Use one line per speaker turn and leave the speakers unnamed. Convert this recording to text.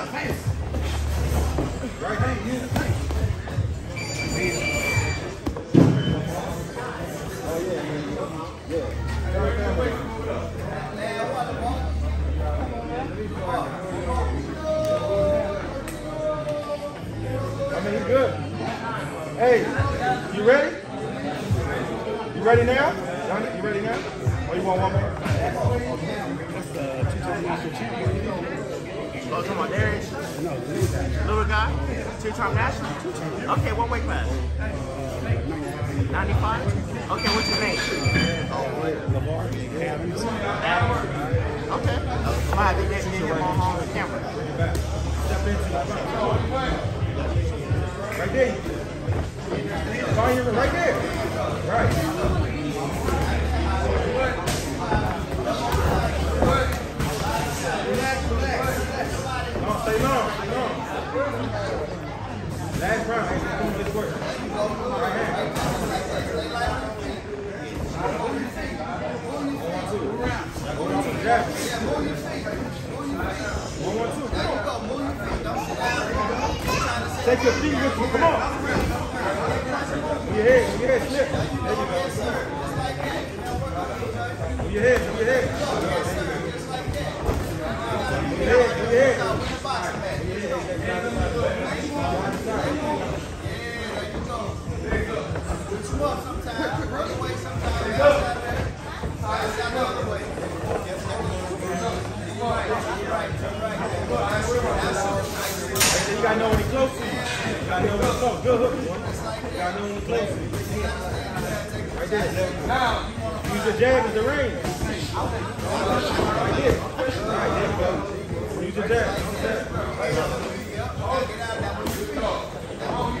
Hey, you good? Hey. You ready? You ready now? You ready now? Or you want one more?
Oh, come on, Darius. No, little guy. Two-time national. Okay, what weight class? 95. Okay, what's your name? Adam. Okay. I'm gonna have to get, him on, on camera.
Right there. Right there. Right. Last round, hey, just doing this work. Take your feet with you. Come on. Move your head. Move your head. Slip. There you go. Move your head. Move your head. You you. Use your jab as the range. Right there. Right there. Use your jab. Use your jab. Come on,